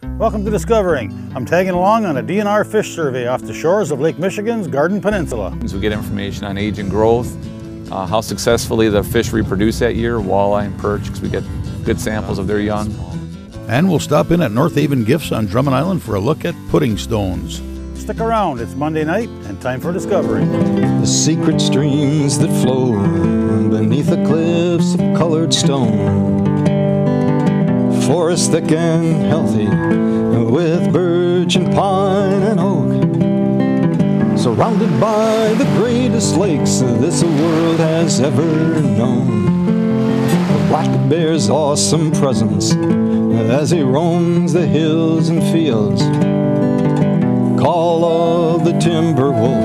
Welcome to Discovering. I'm tagging along on a DNR fish survey off the shores of Lake Michigan's Garden Peninsula. We get information on age and growth, uh, how successfully the fish reproduce that year, walleye and perch, because we get good samples of their young. And we'll stop in at North Haven Gifts on Drummond Island for a look at pudding stones. Stick around, it's Monday night and time for Discovery. The secret streams that flow beneath the cliffs of colored stone forest thick and healthy with birch and pine and oak. Surrounded by the greatest lakes this world has ever known. The black bear's awesome presence as he roams the hills and fields. Call of the timber wolf,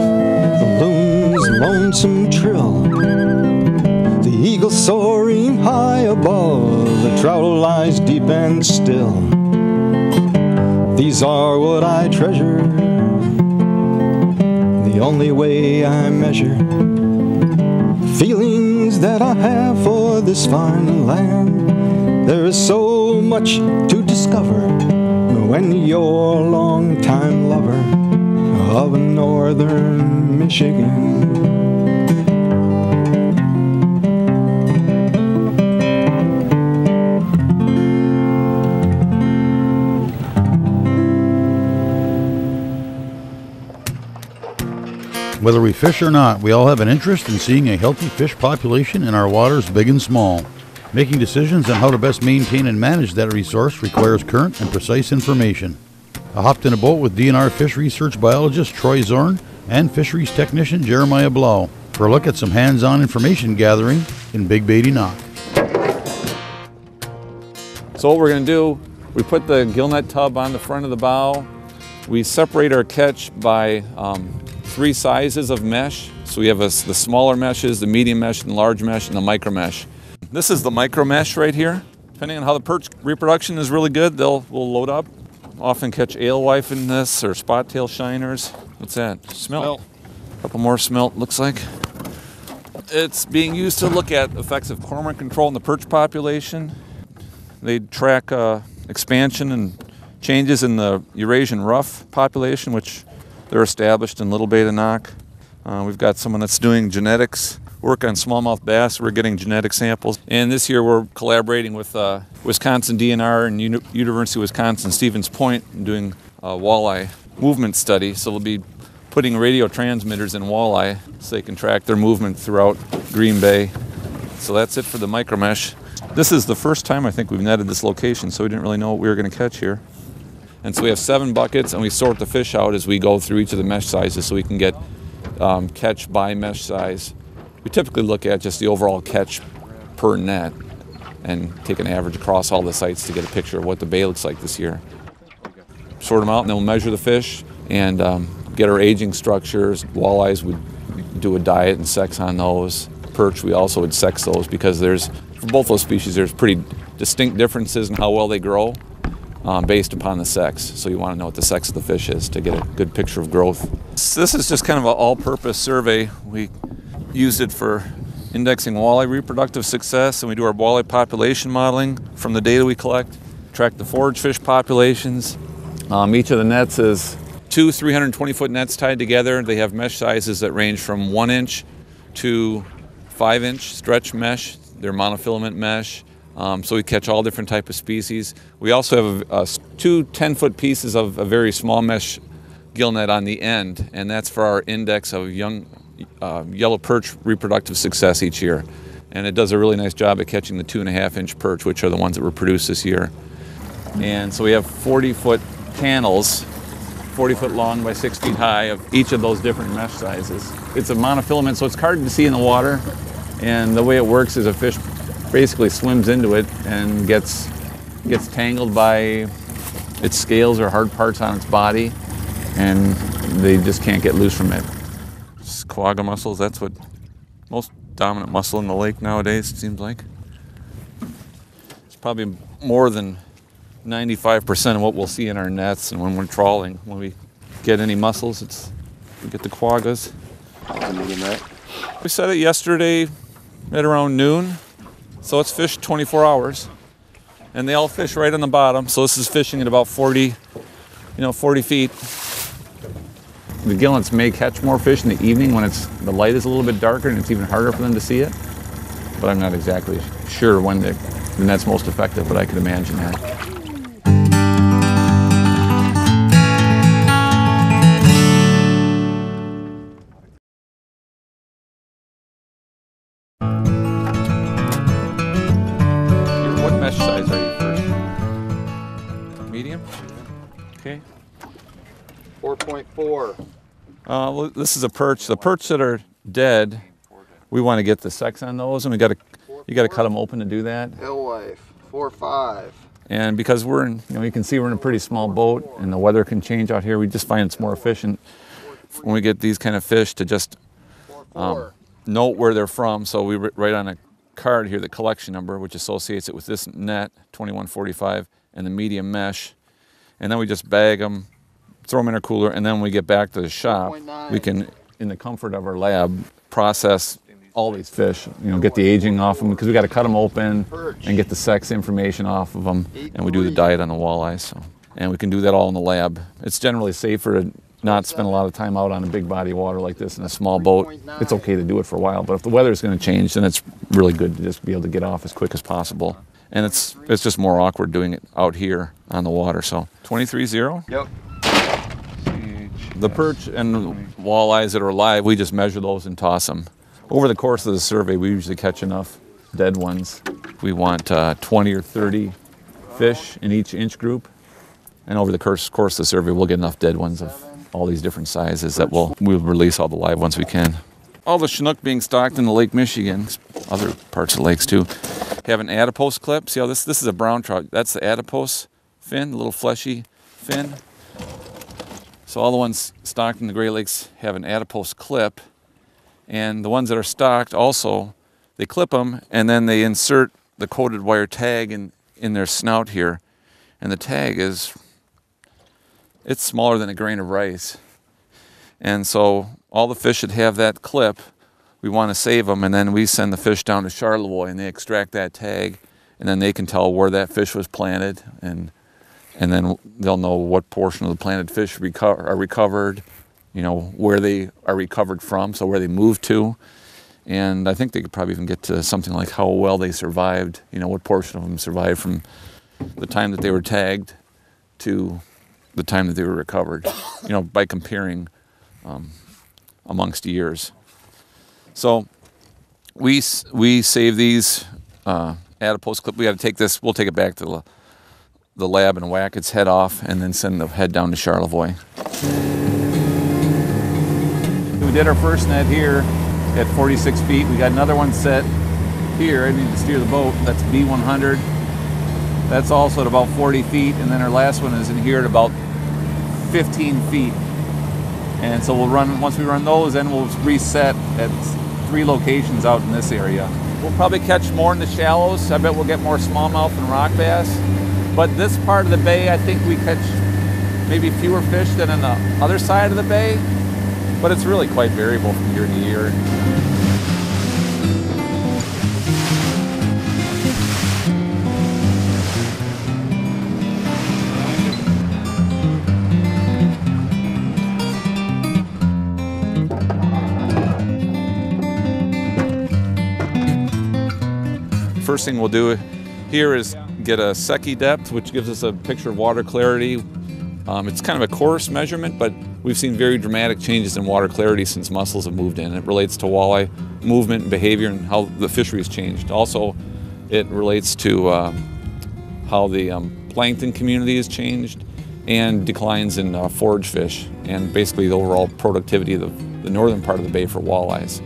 the loon's lonesome trill the eagle soaring high above, the trout lies deep and still. These are what I treasure, the only way I measure feelings that I have for this fine land. There is so much to discover when you're a long-time lover of northern Michigan. Whether we fish or not, we all have an interest in seeing a healthy fish population in our waters, big and small. Making decisions on how to best maintain and manage that resource requires current and precise information. I hopped in a boat with DNR fish research biologist Troy Zorn and fisheries technician Jeremiah Blau for a look at some hands-on information gathering in Big Bay de Noc. So what we're going to do, we put the gillnet tub on the front of the bow. We separate our catch by um, three sizes of mesh. So we have a, the smaller meshes, the medium mesh, and large mesh, and the micro mesh. This is the micro mesh right here. Depending on how the perch reproduction is really good, they'll will load up. Often catch alewife in this or spot tail shiners. What's that? Smelt. A couple more smelt looks like. It's being used to look at effects of cormorant control in the perch population. They track uh, expansion and changes in the Eurasian ruffe population, which they're established in Little Bay de Noc. Uh, we've got someone that's doing genetics work on smallmouth bass. We're getting genetic samples. And this year we're collaborating with uh, Wisconsin DNR and Uni- University of Wisconsin Stevens Point and doing a walleye movement study. So we'll be putting radio transmitters in walleye so they can track their movement throughout Green Bay. So that's it for the micromesh. This is the first time I think we've netted this location, so we didn't really know what we were going to catch here. And so we have seven buckets, and we sort the fish out as we go through each of the mesh sizes so we can get um, catch by mesh size. We typically look at just the overall catch per net and take an average across all the sites to get a picture of what the bay looks like this year. Sort them out, and then we'll measure the fish and um, get our aging structures. Walleyes, we do a diet and sex on those. Perch, we also would sex those because there's, for both those species, there's pretty distinct differences in how well they grow um, based upon the sex. So you want to know what the sex of the fish is to get a good picture of growth. This is just kind of an all-purpose survey. We use it for indexing walleye reproductive success, and we do our walleye population modeling from the data we collect. Track the forage fish populations. Um, each of the nets is two 320 foot nets tied together. They have mesh sizes that range from one inch to five inch stretch mesh. They're monofilament mesh. Um, so we catch all different type of species. We also have two 10-foot pieces of a very small mesh gill net on the end, and that's for our index of young uh, yellow perch reproductive success each year. And it does a really nice job at catching the two and a half inch perch, which are the ones that were produced this year. And so we have 40 foot panels, 40 foot long by six feet high of each of those different mesh sizes. It's a monofilament, so it's hard to see in the water. And the way it works is a fish basically swims into it and gets gets tangled by its scales or hard parts on its body, and they just can't get loose from it. quagga mussels, that's what most dominant mussel in the lake nowadays, it seems like. It's probably more than 95% of what we'll see in our nets and when we're trawling. When we get any mussels, it's we get the quaggas. We set it yesterday at around noon. So it's fished 24 hours. and they all fish right on the bottom. So this is fishing at about 40, you know, 40 feet. The gillnets may catch more fish in the evening when it's the light is a little bit darker and it's even harder for them to see it. But I'm not exactly sure when the net's most effective, but I could imagine that. Uh, well, this is a perch. The perch that are dead, we want to get the sex on those, and we got to you got to cut them open to do that. Alewife. 4.5. And because we're in, you know, you can see we're in a pretty small boat, and the weather can change out here. We just find it's more efficient when we get these kind of fish to just 4.4. note where they're from. So we write on a card here the collection number, which associates it with this net 2145 and the medium mesh, and then we just bag them, throw them in our cooler, and then when we get back to the shop, we can, in the comfort of our lab, process all these fish. You know, get the aging off them because we got to cut them open and get the sex information off of them, and we do the diet on the walleyes. So, and we can do that all in the lab. It's generally safer to not spend a lot of time out on a big body of water like this in a small boat. It's okay to do it for a while, but if the weather is going to change, then it's really good to just be able to get off as quick as possible. And it's it's just more awkward doing it out here on the water. So 23-0. Yep. The perch and walleyes that are alive, we just measure those and toss them. Over the course of the survey, we usually catch enough dead ones. We want uh, 20 or 30 fish in each inch group. And over the course, course of the survey, we'll get enough dead ones of all these different sizes that we'll, we'll release all the live ones we can. All the Chinook being stocked in the Lake Michigan, other parts of the lakes too, have an adipose clip. See how this, this is a brown trout. That's the adipose fin, the little fleshy fin. So all the ones stocked in the Great Lakes have an adipose clip, and the ones that are stocked also, they clip them and then they insert the coded wire tag in, in their snout here, and the tag is it's smaller than a grain of rice, and so all the fish that have that clip, we want to save them, and then we send the fish down to Charlevoix and they extract that tag, and then they can tell where that fish was planted and and then they'll know what portion of the planted fish reco- are recovered, you know, where they are recovered from, so where they moved to. And I think they could probably even get to something like how well they survived, you know, what portion of them survived from the time that they were tagged to the time that they were recovered, you know, by comparing um, amongst years. So we, we save these uh, adipose clip. We got to take this, we'll take it back to the the lab and whack its head off and then send the head down to Charlevoix. We did our first net here at 46 feet. We got another one set here. I need to steer the boat. That's B100. That's also at about 40 feet. And then our last one is in here at about 15 feet. And so we'll run, once we run those, then we'll reset at three locations out in this area. We'll probably catch more in the shallows. I bet we'll get more smallmouth and rock bass. But this part of the bay, I think we catch maybe fewer fish than in the other side of the bay. But it's really quite variable from year to year. First thing we'll do here is get a Secchi depth, which gives us a picture of water clarity. Um, it's kind of a coarse measurement, but we've seen very dramatic changes in water clarity since mussels have moved in. It relates to walleye movement and behavior and how the fishery has changed. Also, it relates to um, how the um, plankton community has changed and declines in uh, forage fish and basically the overall productivity of the, the northern part of the bay for walleyes.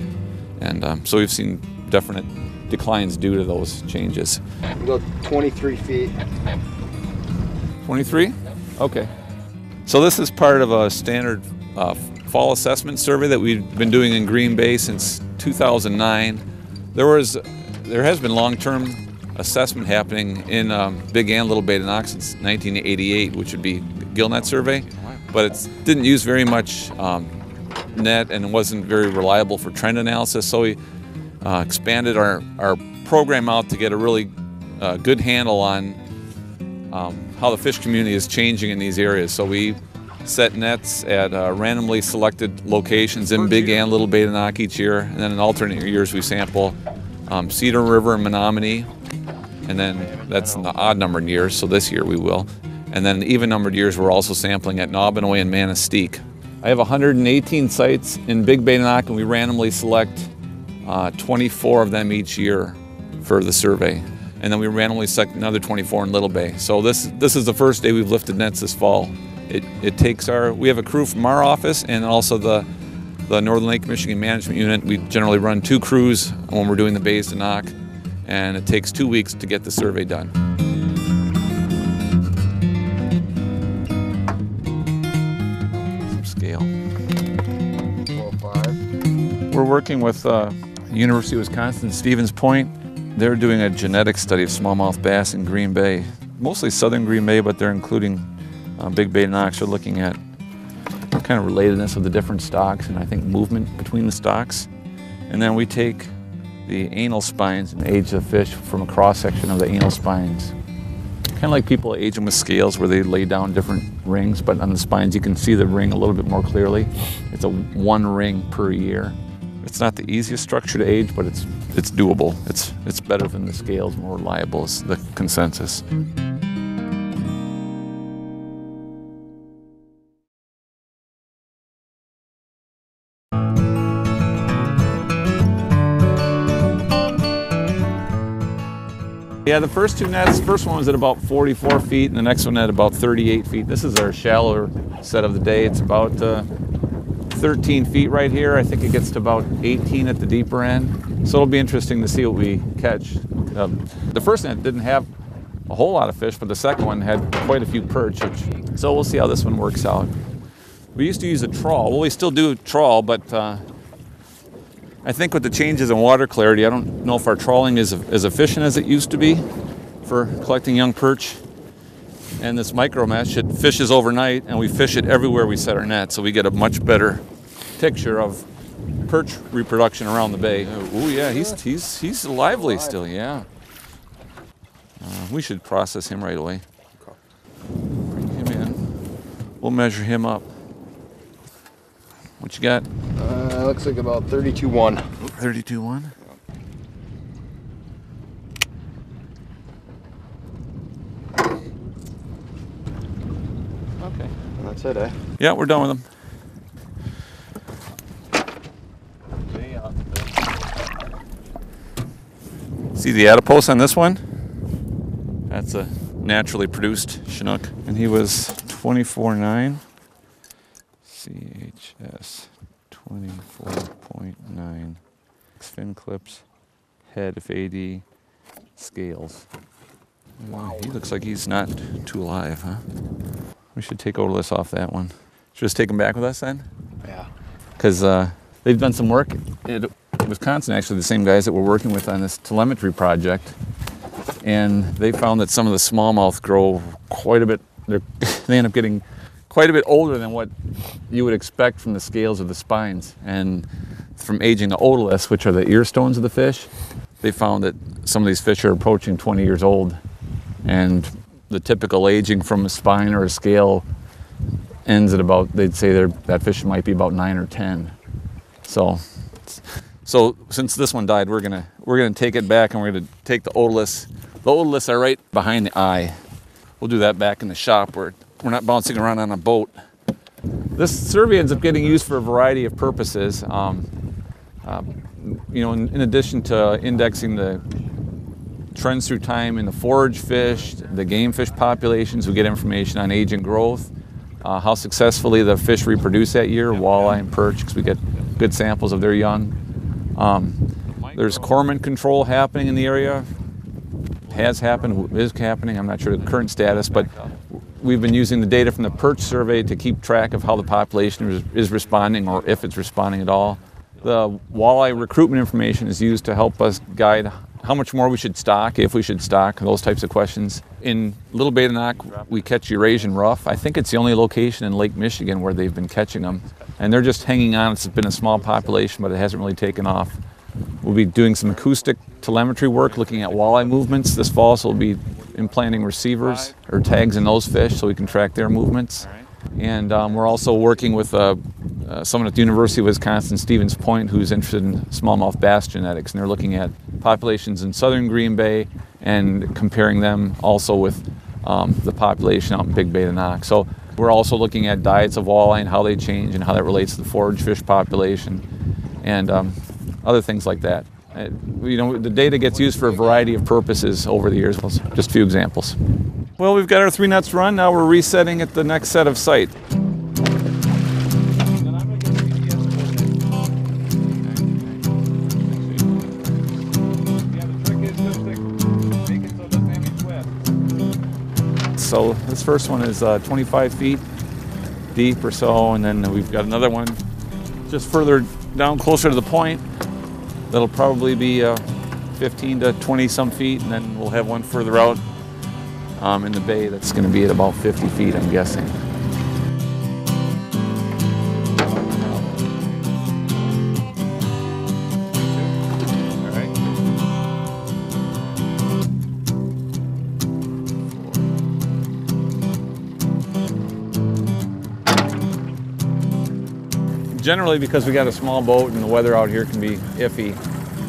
And um, so we've seen definite declines due to those changes. Go 23 feet. 23? Okay. So this is part of a standard uh, fall assessment survey that we've been doing in Green Bay since 2009. There was, there has been long-term assessment happening in um, Big and Little Bay Knox since 1988, which would be gillnet survey, but it didn't use very much um, net and it wasn't very reliable for trend analysis. So we uh, expanded our, our program out to get a really uh, good handle on um, how the fish community is changing in these areas. So we set nets at uh, randomly selected locations in Big and Little Bay Knock each year, and then in alternate years we sample um, Cedar River and Menominee, and then that's in the odd numbered years. So this year we will, and then even numbered years we're also sampling at Naubinway and Manistee. I have 118 sites in Big Bay Knock, and we randomly select uh, 24 of them each year for the survey. And then we randomly select another 24 in Little Bay. So this this is the first day we've lifted nets this fall. It, it takes our we have a crew from our office and also the the Northern Lake Michigan Management Unit. We generally run two crews when we're doing the bays de Noc, and it takes two weeks to get the survey done. Some scale. Four, five. We're working with uh, University of Wisconsin Stevens Point. They're doing a genetic study of smallmouth bass in Green Bay, mostly southern Green Bay, but they're including uh, Big Bay Knox. They're looking at kind of relatedness of the different stocks and I think movement between the stocks. And then we take the anal spines and age the fish from a cross section of the anal spines. Kind of like people age them with scales where they lay down different rings, but on the spines you can see the ring a little bit more clearly. It's a one ring per year. It's not the easiest structure to age, but it's it's doable. It's it's better than the scales, more reliable is the consensus. Yeah, the first two nets, first one was at about 44 feet, and the next one at about 38 feet. This is our shallower set of the day. It's about uh, 13 feet right here. I think it gets to about 18 at the deeper end. So it'll be interesting to see what we catch. Um, the first net didn't have a whole lot of fish, but the second one had quite a few perch. Which, so we'll see how this one works out. We used to use a trawl. Well, we still do trawl, but uh, I think with the changes in water clarity, I don't know if our trawling is as efficient as it used to be for collecting young perch. And this micro mesh, it fishes overnight, and we fish it everywhere we set our net, so we get a much better picture of perch reproduction around the bay. Oh yeah, he's he's he's lively still. Yeah. Uh, we should process him right away. Bring him in. We'll measure him up. What you got? Uh, looks like about 32 1. 32 1. Okay. That's it, eh? Yeah, we're done with them. See the adipose on this one? That's a naturally produced Chinook. And he was 24.9. CHS 24.9. Fin clips, head of FAD, scales. Wow. He looks like he's not too alive, huh? We should take otoliths off that one. Should just take him back with us then? Yeah. Because uh, they've done some work in Wisconsin, actually, the same guys that we're working with on this telemetry project. And they found that some of the smallmouth grow quite a bit, they're, they end up getting quite a bit older than what you would expect from the scales of the spines. And from aging the otoliths, which are the ear stones of the fish, they found that some of these fish are approaching 20 years old. And the typical aging from a spine or a scale ends at about, they'd say that fish might be about 9 or 10. So, so since this one died, we're gonna we're gonna take it back and we're gonna take the otoliths. The otoliths are right behind the eye. We'll do that back in the shop where we're not bouncing around on a boat. This survey ends up getting used for a variety of purposes. Um, uh, you know, in, in, addition to indexing the trends through time in the forage fish, the game fish populations, we get information on age and growth, uh, how successfully the fish reproduce that year, walleye and perch, because we get good samples of their young. Um, there's cormorant control happening in the area. Has happened, is happening. I'm not sure the current status, but we've been using the data from the perch survey to keep track of how the population is, is responding or if it's responding at all. The walleye recruitment information is used to help us guide how much more we should stock, if we should stock, those types of questions. In Little Bay Knock, we catch Eurasian ruffe. I think it's the only location in Lake Michigan where they've been catching them. And they're just hanging on. It's been a small population, but it hasn't really taken off. we'll be doing some acoustic telemetry work, looking at walleye movements this fall. So we'll be implanting receivers or tags in those fish so we can track their movements. And um, we're also working with uh, uh, someone at the University of Wisconsin, Stevens Point, who's interested in smallmouth bass genetics. And they're looking at populations in southern Green Bay and comparing them also with um, the population out in Big Bay de Nocs. So we're also looking at diets of walleye and how they change and how that relates to the forage fish population and um, other things like that. Uh, you know, the data gets used for a variety of purposes over the years. Just a few examples. Well, we've got our three nets run. Now we're resetting at the next set of sight. So this first one is uh, 25 feet deep or so, and then we've got another one just further down closer to the point. That'll probably be uh, 15 to 20 some feet, and then we'll have one further out um, in the bay that's going to be at about 50 feet, I'm guessing. Generally, because we got a small boat and the weather out here can be iffy,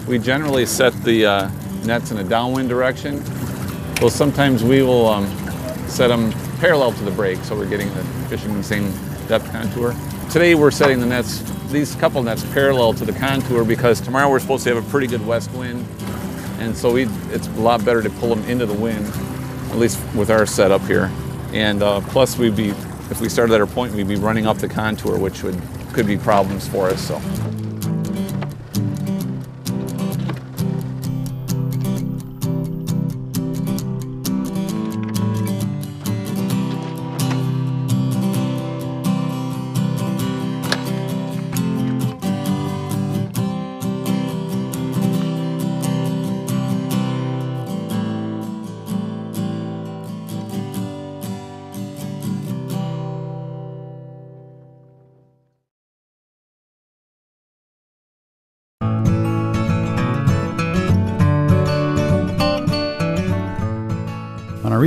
we generally set the uh, nets in a downwind direction. Well, sometimes we will um, set them parallel to the break, so we're getting the fishing in the same depth contour. Today we're setting the nets, these couple nets parallel to the contour because tomorrow we're supposed to have a pretty good west wind, and so we, it's a lot better to pull them into the wind, at least with our setup here. And uh, plus, we'd be, if we started at our point, we'd be running up the contour, which would could be problems for us. So.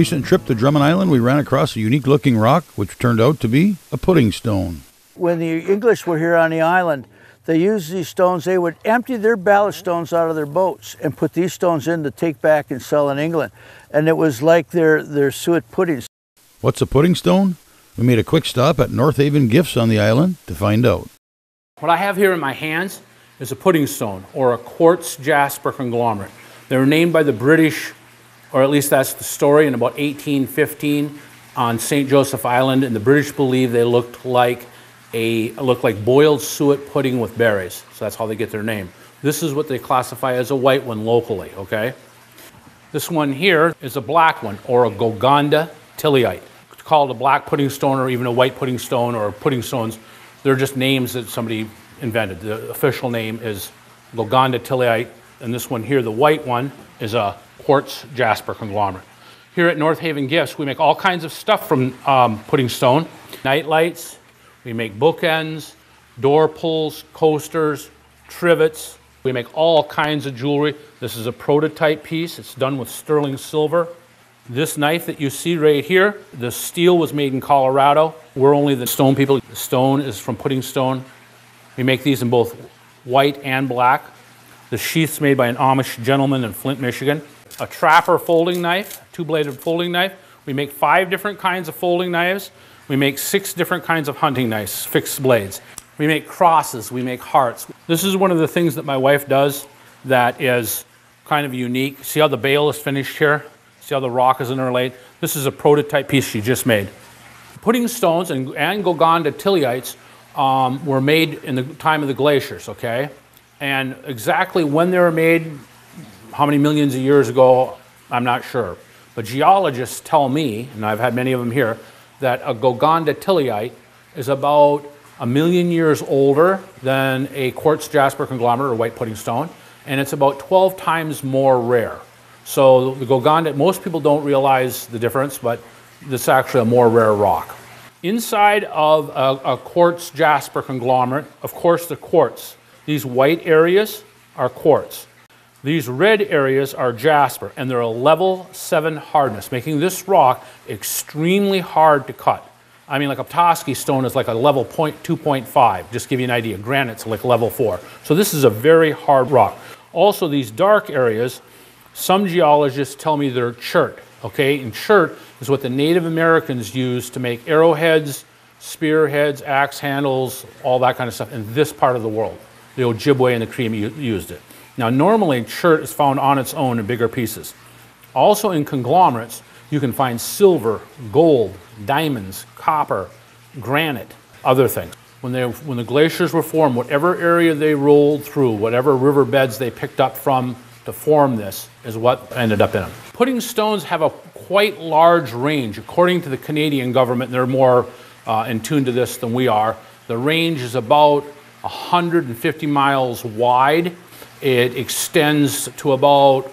Recent trip to Drummond Island, we ran across a unique looking rock which turned out to be a pudding stone. When the English were here on the island, they used these stones. They would empty their ballast stones out of their boats and put these stones in to take back and sell in England. And it was like their, their suet puddings. What's a pudding stone? We made a quick stop at North Haven Gifts on the island to find out. What I have here in my hands is a pudding stone or a quartz jasper conglomerate. They were named by the British, or at least that's the story, in about 1815 on St. Joseph Island, and the British believe they looked like a looked like boiled suet pudding with berries. So that's how they get their name. This is what they classify as a white one locally, okay? This one here is a black one, or a Gowganda tillite. It's called a black pudding stone, or even a white pudding stone, or pudding stones. They're just names that somebody invented. The official name is Gowganda tillite, and this one here, the white one, is a quartz jasper conglomerate. Here at North Haven Gifts, we make all kinds of stuff from um, pudding stone. Night lights, we make bookends, door pulls, coasters, trivets. We make all kinds of jewelry. This is a prototype piece. It's done with sterling silver. This knife that you see right here, the steel was made in Colorado. We're only the stone people. The stone is from pudding stone. We make these in both white and black. The sheath's made by an Amish gentleman in Flint, Michigan. A trapper folding knife, two-bladed folding knife. We make five different kinds of folding knives. We make six different kinds of hunting knives, fixed blades. We make crosses, we make hearts. This is one of the things that my wife does that is kind of unique. See how the bale is finished here? See how the rock is interlaid? This is a prototype piece she just made. Pudding stones and, and Gowganda tillites um, were made in the time of the glaciers, okay? And exactly when they were made, how many millions of years ago, I'm not sure. But geologists tell me, and I've had many of them here, that a Gowganda tillite is about a million years older than a quartz jasper conglomerate or white pudding stone, and it's about 12 times more rare. So the Gowganda, most people don't realize the difference, but it's actually a more rare rock. Inside of a, a quartz jasper conglomerate, of course, the quartz, these white areas are quartz. These red areas are jasper, and they're a level 7 hardness, making this rock extremely hard to cut. I mean, like a Petoskey stone is like a level point, 2.5, just give you an idea. Granite's like level 4. So this is a very hard rock. Also, these dark areas, some geologists tell me they're chert, okay? And chert is what the Native Americans used to make arrowheads, spearheads, axe handles, all that kind of stuff in this part of the world. The Ojibwe and the Cree used it. Now, normally, chert is found on its own in bigger pieces. Also, in conglomerates, you can find silver, gold, diamonds, copper, granite, other things. When, they, when the glaciers were formed, whatever area they rolled through, whatever riverbeds they picked up from to form this, is what ended up in them. Pudding stones have a quite large range. According to the Canadian government, they're more uh, in tune to this than we are. The range is about 150 miles wide. It extends to about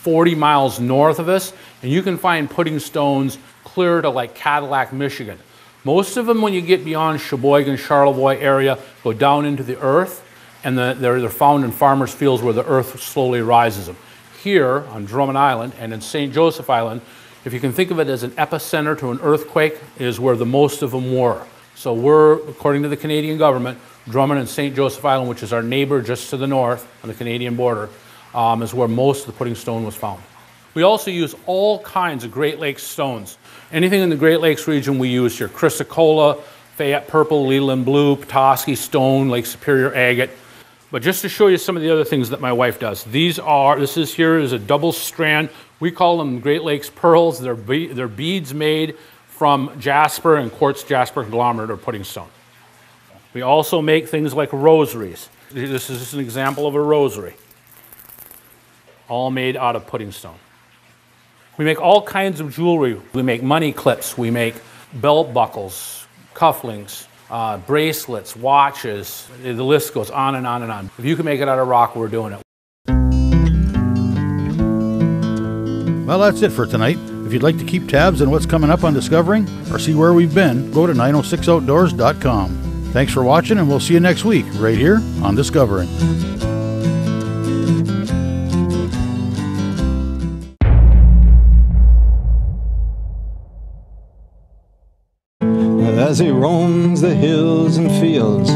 40 miles north of us, and you can find pudding stones clear to like Cadillac, Michigan. Most of them, when you get beyond Cheboygan, Charlevoix area, go down into the earth, and the, they're, they're found in farmers' fields where the earth slowly rises them. Here on Drummond Island and in St. Joseph Island, if you can think of it as an epicenter to an earthquake, is where the most of them were. So we're, according to the Canadian government, Drummond and St. Joseph Island, which is our neighbor just to the north on the Canadian border, um, is where most of the pudding stone was found. We also use all kinds of Great Lakes stones. Anything in the Great Lakes region we use here, chrysocolla, Fayette purple, Leland blue, Petoskey stone, Lake Superior agate. But just to show you some of the other things that my wife does, these are, this is here is a double strand. We call them Great Lakes pearls. They're, be, they're beads made from jasper and quartz jasper conglomerate or pudding stone. We also make things like rosaries. This is just an example of a rosary, all made out of pudding stone. We make all kinds of jewelry. We make money clips, we make belt buckles, cufflinks, uh, bracelets, watches. The list goes on and on and on. If you can make it out of rock, we're doing it. Well, that's it for tonight. If you'd like to keep tabs on what's coming up on Discovering or see where we've been, go to 906outdoors.com. Thanks for watching, and we'll see you next week right here on Discovering. as he roams the hills and fields.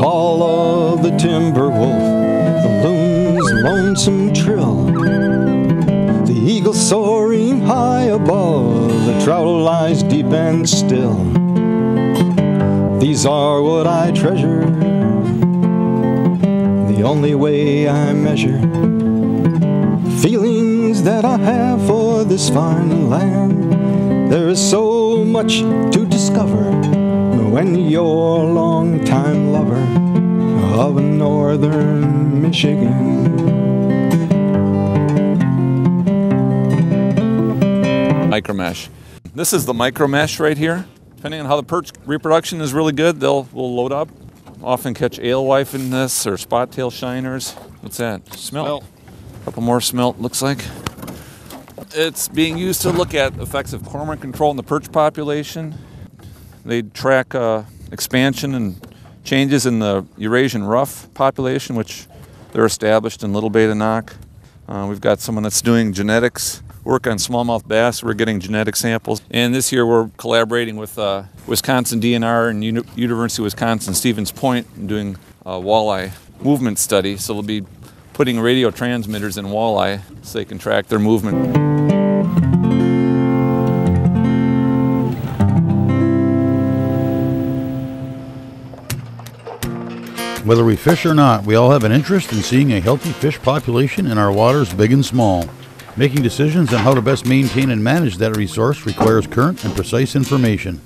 Call of the timber wolf, the loon's lonesome trill. Eagle soaring high above, the trout lies deep and still. These are what I treasure, the only way I measure. Feelings that I have for this fine land. There is so much to discover when you're a long-time lover of northern Michigan. Micromesh. This is the micromesh right here. Depending on how the perch reproduction is really good, they'll will load up. Often catch alewife in this or spot tail shiners. What's that? Smelt. A couple more smelt looks like. It's being used to look at effects of cormorant control in the perch population. They track uh, expansion and changes in the Eurasian ruffe population, which they're established in Little Bay de Noc. Uh, we've got someone that's doing genetics work on smallmouth bass. We're getting genetic samples. And this year we're collaborating with uh, Wisconsin DNR and Uni- University of Wisconsin Stevens Point and doing a walleye movement study. So we'll be putting radio transmitters in walleye so they can track their movement. Whether we fish or not, we all have an interest in seeing a healthy fish population in our waters, big and small. Making decisions on how to best maintain and manage that resource requires current and precise information.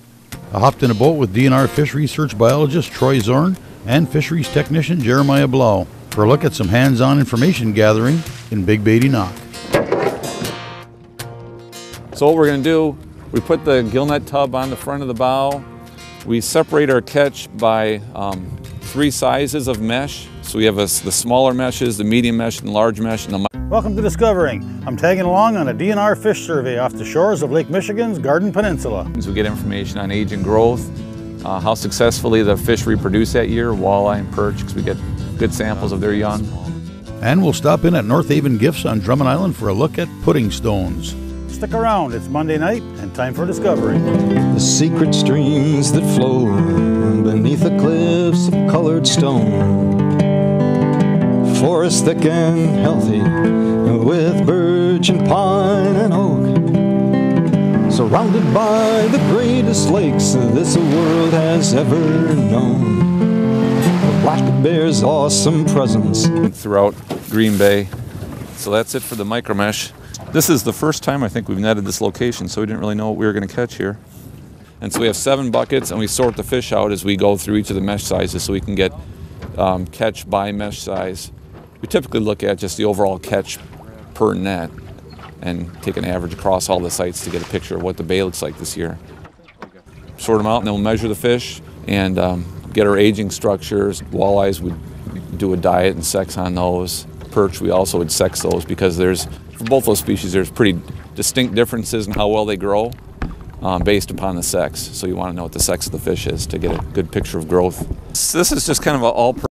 I hopped in a boat with DNR fish research biologist Troy Zorn and fisheries technician Jeremiah Blau for a look at some hands on information gathering in Big Bay de Noc. So what we're going to do, we put the gillnet tub on the front of the bow. We separate our catch by um, three sizes of mesh. So we have a, the smaller meshes, the medium mesh, and large mesh. And the Welcome to Discovering. I'm tagging along on a DNR fish survey off the shores of Lake Michigan's Garden Peninsula. we get information on age and growth, uh, how successfully the fish reproduce that year, walleye and perch, because we get good samples of their young. And we'll stop in at North Haven Gifts on Drummond Island for a look at pudding stones. Stick around, it's Monday night and time for discovery. The secret streams that flow beneath the cliffs of colored stone. Forest thick and healthy with birch and pine and oak. Surrounded by the greatest lakes this world has ever known. The Black Bear's awesome presence throughout Green Bay. So that's it for the micro mesh. This is the first time I think we've netted this location, so we didn't really know what we were going to catch here. And so we have seven buckets, and we sort the fish out as we go through each of the mesh sizes so we can get um, catch by mesh size. We typically look at just the overall catch per net and take an average across all the sites to get a picture of what the bay looks like this year. Sort them out, and then we'll measure the fish and um, get our aging structures. Walleyes, we do a diet and sex on those. Perch, we also would sex those because there's, for both those species, there's pretty distinct differences in how well they grow um, based upon the sex. So you want to know what the sex of the fish is to get a good picture of growth. So this is just kind of an all